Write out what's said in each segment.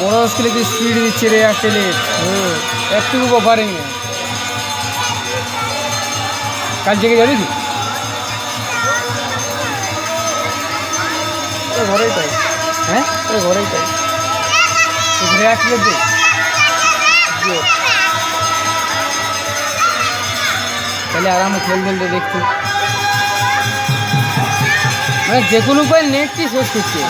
বড় স্কেলে কি স্পিড দিচ্ছে রে আসলে হুম একটু বাপারে কাল জেগে যাবি কি? ঘরেই তাই। হ্যাঁ? ঘরেই তাই। ঘুরে আসলে তাহলে আরামে খেল খেলতে দেখছি মানে যে কোনো উপায় নেটটি শেষ করছে।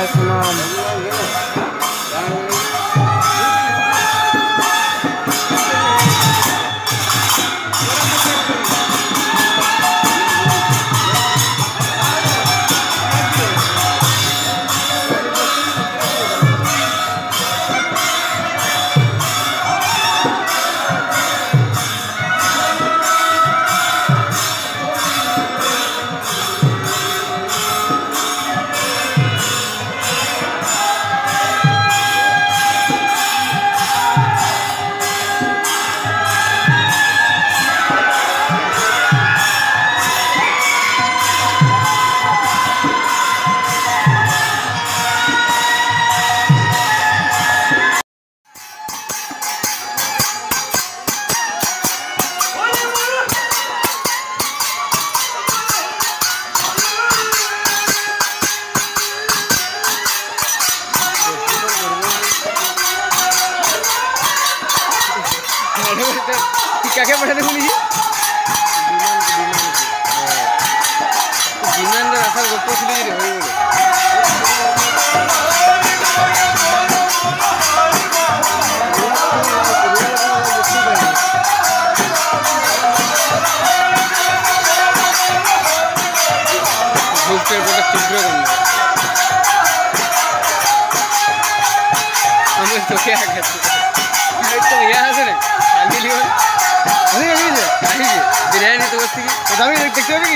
life, mom. Um, ভাই প্রণাম কাকে পাঠাতে বলেছি বিমানটা আসার গল্প ছিল যে হয়ে বলে ভোগের বড় তীব্র গন্ধ আমি তোকে আগে ಬಿರಿಯಾನಿ ತಗೋಸ್ತೀವಿ ತಮಗೆ ತೆಗ್ತೀವಿ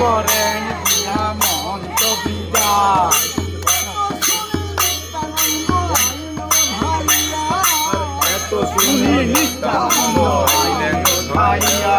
করেন মহন্ত বিদায় এত শুনি নিত্যানন্দ আইলেন ভাইয়া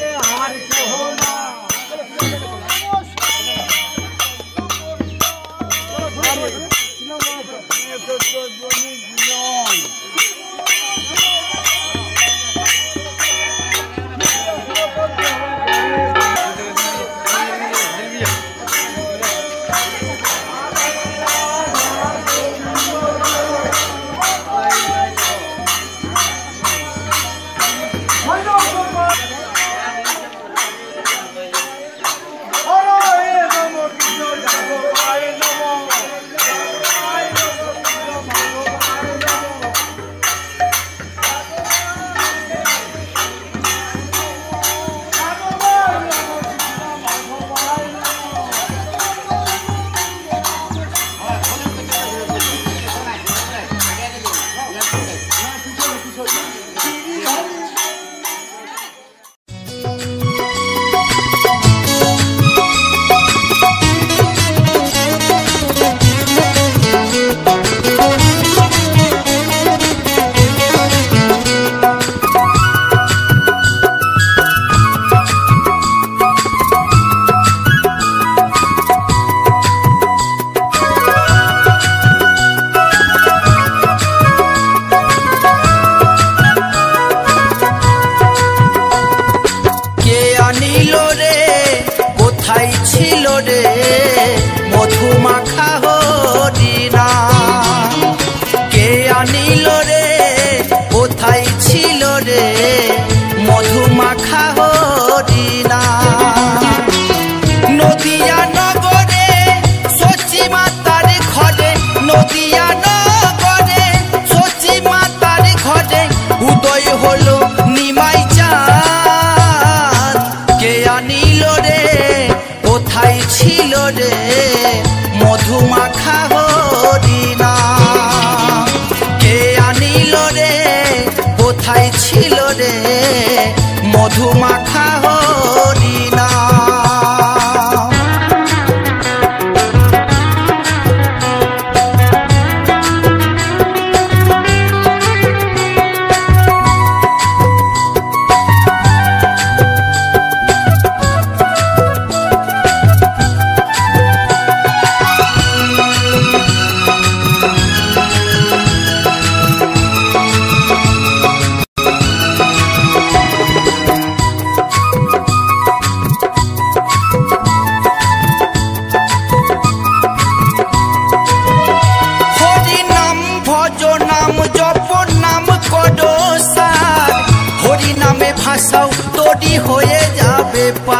To my.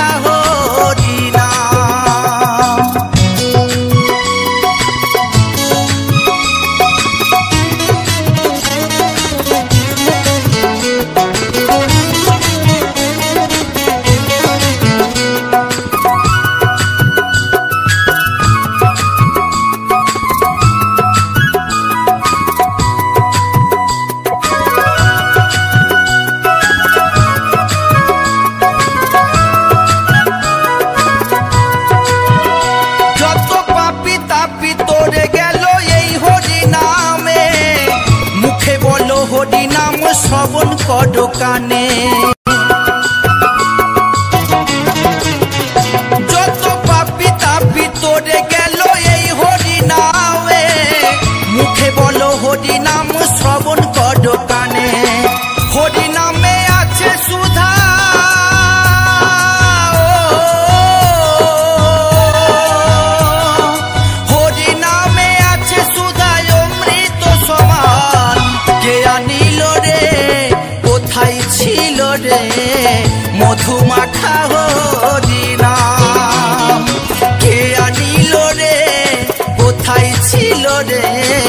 how বড় sí lóde.